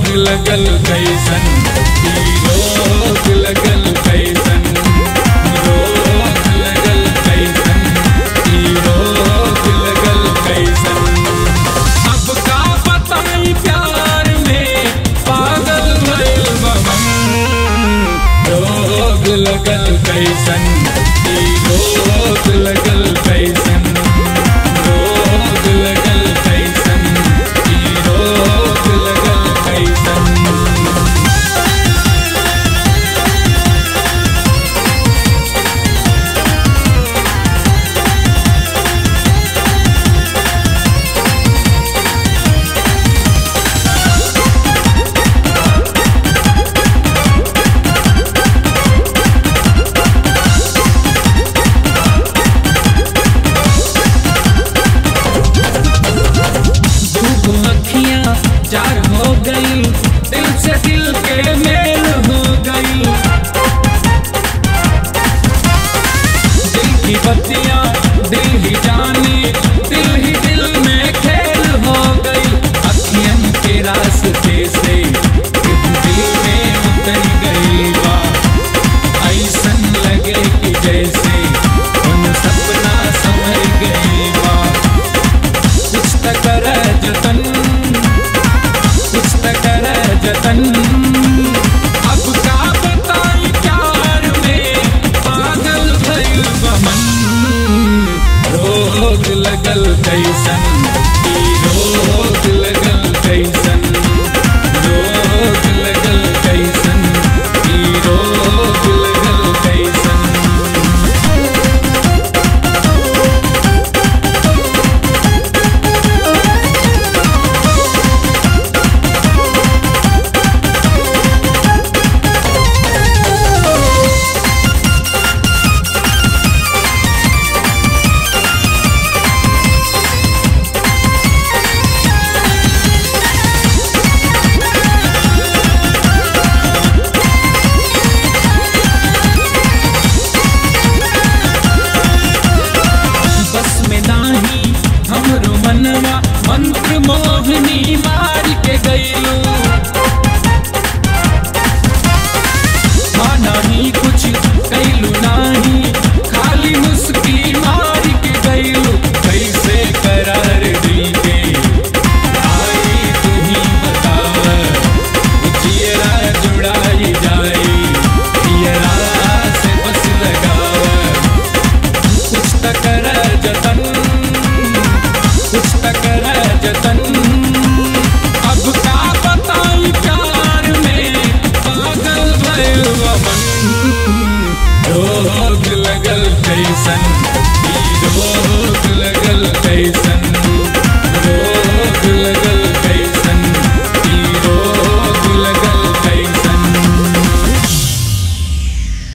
लगल कैसन रोग लगल कैसन रोग लगल कैसन रोग लगल कैसन अब का बताई प्यार में पागल भइल रोग लगल कैसन ई गई, दिल से दिल के मेल हो गई। दिल की बत्तियाँ, दिल ही जाने, दिल ही दिल में खेल हो गई। अखियन के रास्ते से लगल कैसन। मोहनी के गईलू Johnson.